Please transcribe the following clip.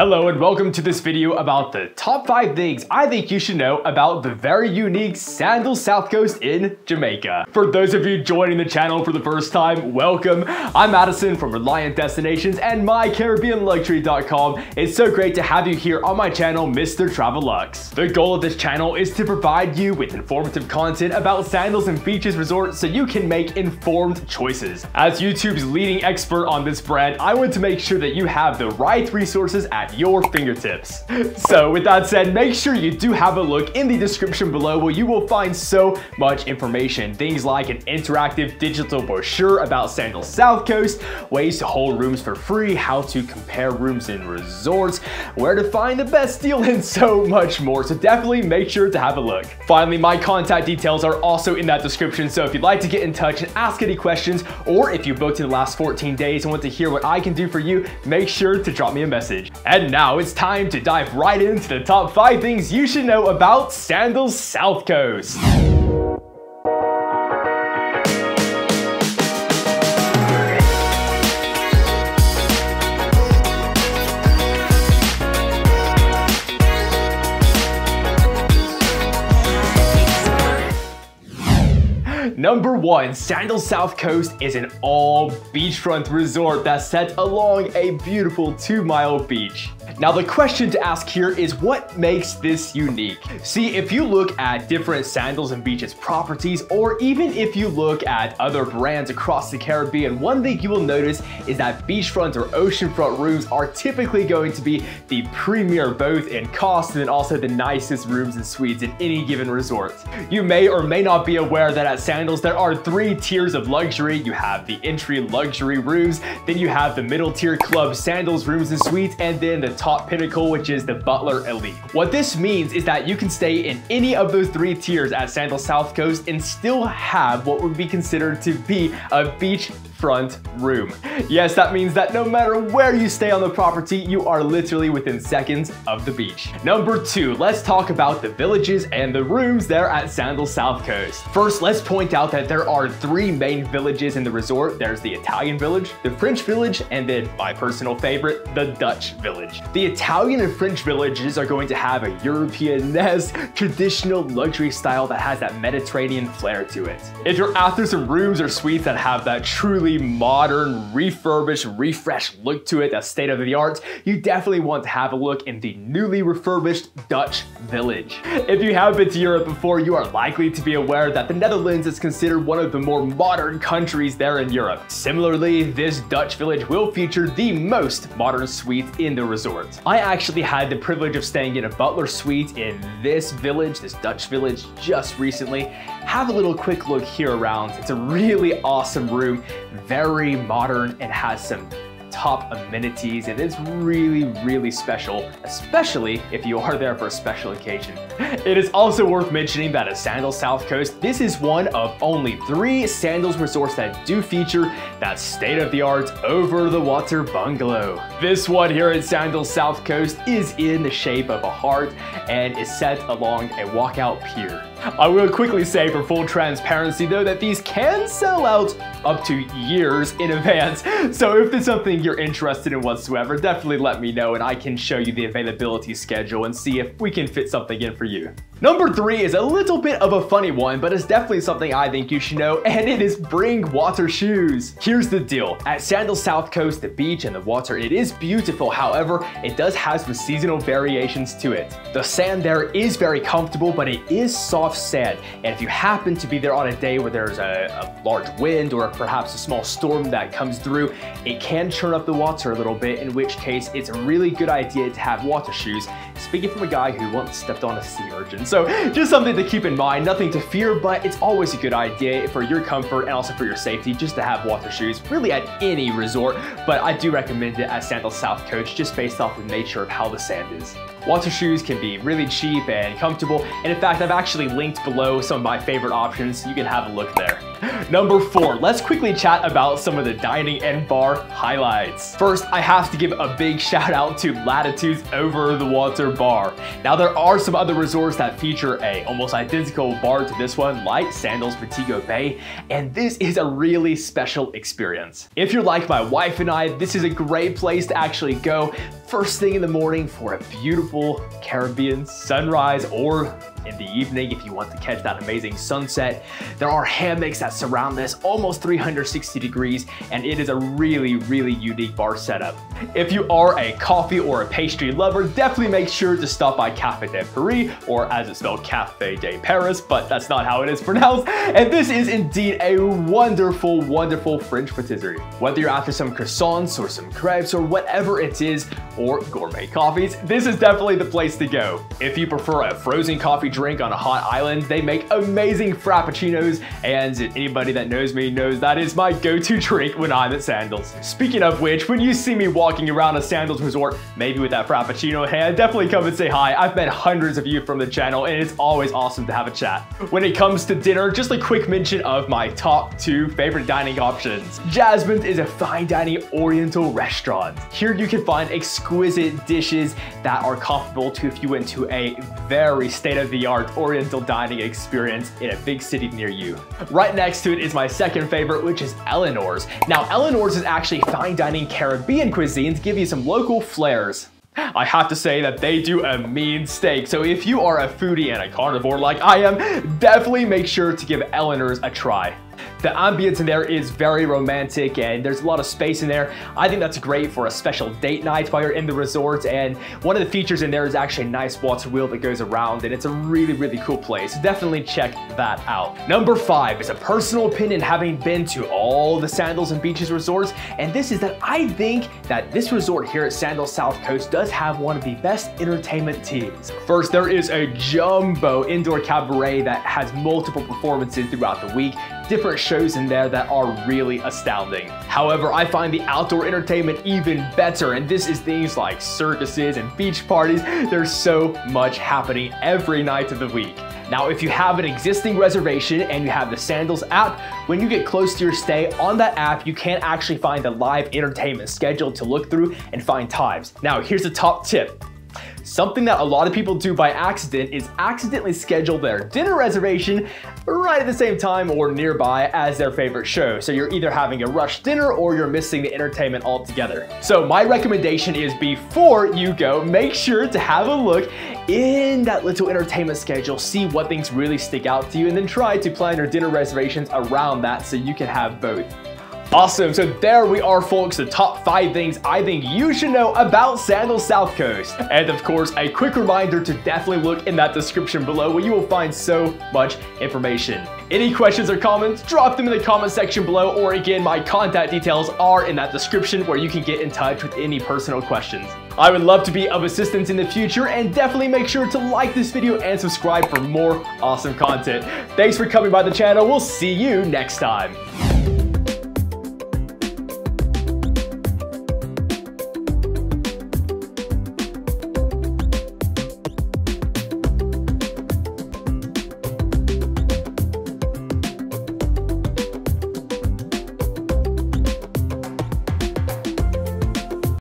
Hello and welcome to this video about the top 5 things I think you should know about the very unique Sandals South Coast in Jamaica. For those of you joining the channel for the first time, welcome. I'm Madison from Reliant Destinations and MyCaribbeanLuxury.com. It's so great to have you here on my channel, Mr. TraveLux. The goal of this channel is to provide you with informative content about Sandals and Beaches Resort so you can make informed choices. As YouTube's leading expert on this brand, I want to make sure that you have the right resources at your fingertips. So with that said, make sure you do have a look in the description below where you will find so much information. Things like an interactive digital brochure about Sandals South Coast, ways to hold rooms for free, how to compare rooms in resorts, where to find the best deal, and so much more. So definitely make sure to have a look. Finally, my contact details are also in that description. So if you'd like to get in touch and ask any questions, or if you booked in the last 14 days and want to hear what I can do for you, make sure to drop me a message. And now it's time to dive right into the top 5 things you should know about Sandals South Coast. Number one, Sandals South Coast is an all beachfront resort that's set along a beautiful two mile beach. Now the question to ask here is what makes this unique? See, if you look at different Sandals and Beaches properties, or even if you look at other brands across the Caribbean, one thing you will notice is that beachfront or oceanfront rooms are typically going to be the premier both in cost and also the nicest rooms and suites in any given resort. You may or may not be aware that at Sandals there are three tiers of luxury. You have the entry luxury rooms, then you have the middle tier club Sandals rooms and suites, and then the top pinnacle, which is the Butler Elite. What this means is that you can stay in any of those three tiers at Sandals South Coast and still have what would be considered to be a beach front room. Yes, that means that no matter where you stay on the property, you are literally within seconds of the beach. Number two, let's talk about the villages and the rooms there at Sandals South Coast. First, let's point out that there are three main villages in the resort. There's the Italian village, the French village, and then my personal favorite, the Dutch village. The Italian and French villages are going to have a European-esque, traditional luxury style that has that Mediterranean flair to it. If you're after some rooms or suites that have that truly modern, refurbished, refreshed look to it, that's state of the art, you definitely want to have a look in the newly refurbished Dutch Village. If you have been to Europe before, you are likely to be aware that the Netherlands is considered one of the more modern countries there in Europe. Similarly, this Dutch Village will feature the most modern suite in the resort. I actually had the privilege of staying in a butler suite in this village, this Dutch village, just recently. Have a little quick look here around. It's a really awesome room, very modern and has some top amenities. and It is really, really special, especially if you are there for a special occasion. It is also worth mentioning that at Sandals South Coast, this is one of only three Sandals resorts that do feature that state-of-the-art over-the-water bungalow. This one here at Sandals South Coast is in the shape of a heart and is set along a walkout pier. I will quickly say for full transparency though that these can sell out up to years in advance. So if there's something you're interested in whatsoever, definitely let me know and I can show you the availability schedule and see if we can fit something in for you. Number three is a little bit of a funny one, but it's definitely something I think you should know, and it is bring water shoes. Here's the deal. At Sandals South Coast, the beach and the water, it is beautiful. However, it does have some seasonal variations to it. The sand there is very comfortable, but it is soft sand. And if you happen to be there on a day where there's a, a large wind or perhaps a small storm that comes through, it can churn up the water a little bit, in which case it's a really good idea to have water shoes. Speaking from a guy who once stepped on a sea urchin. So just something to keep in mind, nothing to fear, but it's always a good idea for your comfort and also for your safety just to have water shoes, really at any resort, but I do recommend it at Sandals South Coast just based off the nature of how the sand is. Water shoes can be really cheap and comfortable, and in fact, I've actually linked below some of my favorite options. You can have a look there. Number four, let's quickly chat about some of the dining and bar highlights. First, I have to give a big shout out to Latitude's Over the Water Bar. Now, there are some other resorts that feature a almost identical bar to this one, like Sandals Montego Bay, and this is a really special experience. If you're like my wife and I, this is a great place to actually go first thing in the morning for a beautiful Caribbean sunrise or in the evening if you want to catch that amazing sunset. There are hammocks that surround this almost 360 degrees and it is a really, really unique bar setup. If you are a coffee or a pastry lover, definitely make sure to stop by Cafe de Paris or as it's spelled Cafe de Paris, but that's not how it is pronounced. And this is indeed a wonderful, wonderful French patisserie. Whether you're after some croissants or some crepes or whatever it is, or gourmet coffees, this is definitely the place to go. If you prefer a frozen coffee drink on a hot island. They make amazing frappuccinos, and anybody that knows me knows that is my go-to drink when I'm at Sandals. Speaking of which, when you see me walking around a Sandals resort, maybe with that frappuccino hand, definitely come and say hi. I've met hundreds of you from the channel, and it's always awesome to have a chat. When it comes to dinner, just a quick mention of my top two favorite dining options. Jasmine's is a fine dining oriental restaurant. Here you can find exquisite dishes that are comparable to if you went to a very state-of-the-art oriental dining experience in a big city near you. Right next to it is my second favorite, which is Eleanor's. Now, Eleanor's is actually fine dining Caribbean cuisine to give you some local flares. I have to say that they do a mean steak, so if you are a foodie and a carnivore like I am, definitely make sure to give Eleanor's a try. The ambience in there is very romantic and there's a lot of space in there. I think that's great for a special date night while you're in the resort and one of the features in there is actually a nice water wheel that goes around and it's a really, really cool place. Definitely check that out. Number five is a personal opinion having been to all the Sandals and Beaches resorts and this is that I think that this resort here at Sandals South Coast does have one of the best entertainment teams. First, there is a jumbo indoor cabaret that has multiple performances throughout the week different shows in there that are really astounding. However, I find the outdoor entertainment even better, and this is things like circuses and beach parties. There's so much happening every night of the week. Now, if you have an existing reservation and you have the Sandals app, when you get close to your stay on that app, you can actually find the live entertainment schedule to look through and find times. Now, here's a top tip. Something that a lot of people do by accident is accidentally schedule their dinner reservation right at the same time or nearby as their favorite show. So you're either having a rush dinner or you're missing the entertainment altogether. So my recommendation is before you go, make sure to have a look in that little entertainment schedule, see what things really stick out to you, and then try to plan your dinner reservations around that so you can have both. Awesome, so there we are folks, the top 5 things I think you should know about Sandals South Coast. And of course, a quick reminder to definitely look in that description below where you will find so much information. Any questions or comments, drop them in the comment section below or again, my contact details are in that description where you can get in touch with any personal questions. I would love to be of assistance in the future and definitely make sure to like this video and subscribe for more awesome content. Thanks for coming by the channel. We'll see you next time.